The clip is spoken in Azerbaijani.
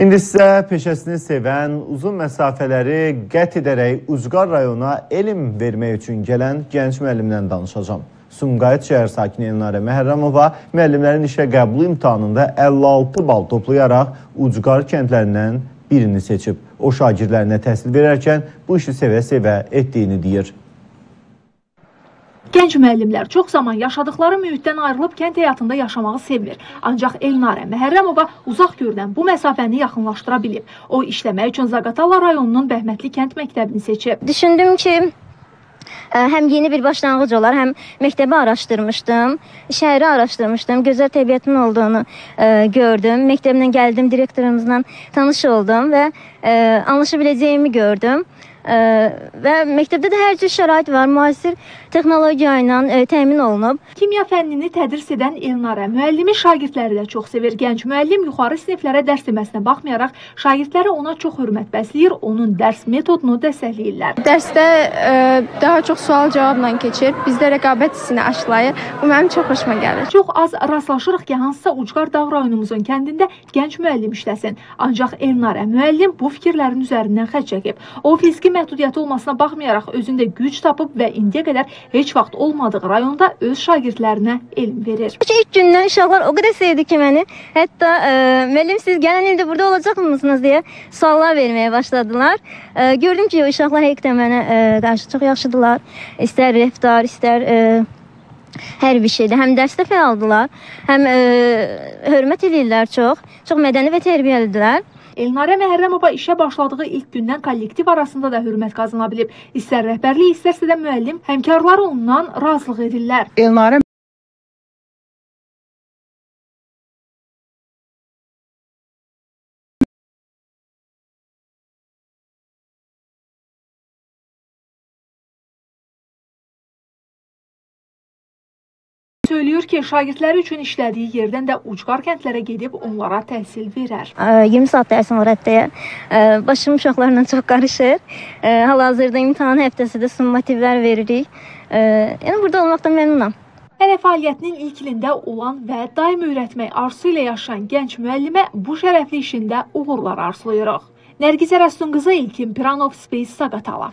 İndi sizə peşəsini sevən, uzun məsafələri qət edərək Ucqar rayona elm vermək üçün gələn gənc müəllimdən danışacağam. Sumqayıt şəhər sakini Elnarə Məhərrəmova müəllimlərin işə qəbulu imtahanında 56 bal toplayaraq Ucqar kəndlərindən birini seçib. O şagirdlərinə təhsil verərkən bu işi sevə-sevə etdiyini deyir. Gənc müəllimlər çox zaman yaşadıkları mühitdən ayrılıb kənd həyatında yaşamağı sevmir. Ancaq Elnarə Məhərrəmova uzaq görünən bu məsafəni yaxınlaşdıra bilib. O işləmək üçün Zaqatala rayonunun Bəhmətli kənd məktəbini seçib. Düşündüm ki, ə, həm yeni bir başlanğıc olar, həm məktəbi araşdırmışdım, şəhəri araşdırmışdım, gözəl təbiətin olduğunu ə, gördüm. Məktəblə gəldim, direktorumuzla tanış oldum və ə, anlaşa biləcəyimi gördüm. Və məktəbdə də hər cür şərait var. Müasir texnologiya ilə ə, təmin olunub. Kimya fənnini tədris edən Elnarə müəllimi şagirdləri də çox sevir. Gənc müəllim yuxarı siniflərə dərs deməsinə baxmayaraq, şagirdləri ona çox hörmət bəsləyir, onun dərs metodunu dəstəkləyirlər. Dərsdə ə, daha çox sual-cavabla keçir. Bizdə rəqabət hissini aşılayır. Bu mənim çox xoşuma gəlir. Çox az rastlaşırıq ki, hansısa ucqar dağ rayonumuzun kəndində gənc müəllim işləsin. Ancaq Elnarə müəllim bu fikirlərin üzərindən xətt çəkib. O fiziki fiziki məhdudiyyəti olmasına baxmayaraq özündə güc tapıb və indiyə qədər heç vaxt olmadığı rayonda öz şagirdlərinə elm verir. İlk gündən uşaqlar o qədər sevdi ki məni. Hətta ə, müəllim siz gələn ildə burada olacaqmısınız deyə suallar verməyə başladılar. Ə, gördüm ki, uşaqlar həqiqətən mənə ə, qarşı çox yaxşıdılar. İstər rəftar, istər ə, hər bir şeydə həm dərsdə fəaldılar, həm ə, hörmət edirlər çox. Çox mədəni və tərbiyəlidirlər. Elnarə Məhərrəmova işə başladığı ilk gündən kollektiv arasında da hörmət qazana bilib. İstər rəhbərlik, istərsə də müəllim, həmkarları ondan razılıq edirlər. Elnarə söylüyor ki, şagirdləri üçün işlədiyi yerdən də ucqar kəndlərə gedib onlara təhsil verər. 20 saat dərsim var həftəyə. Başım uşaqlarla çox qarışır. Hal-hazırda imtahan həftəsində summativlər veririk. Yəni burada olmaqdan məmnunam. Hələ fəaliyyətinin ilk ilində olan və daim öyrətmək arzusu ilə yaşayan gənc müəllimə bu şərəfli işində uğurlar arzulayırıq. Nərgizə Rəstunqızı İlkin Piranov Space Sagatala.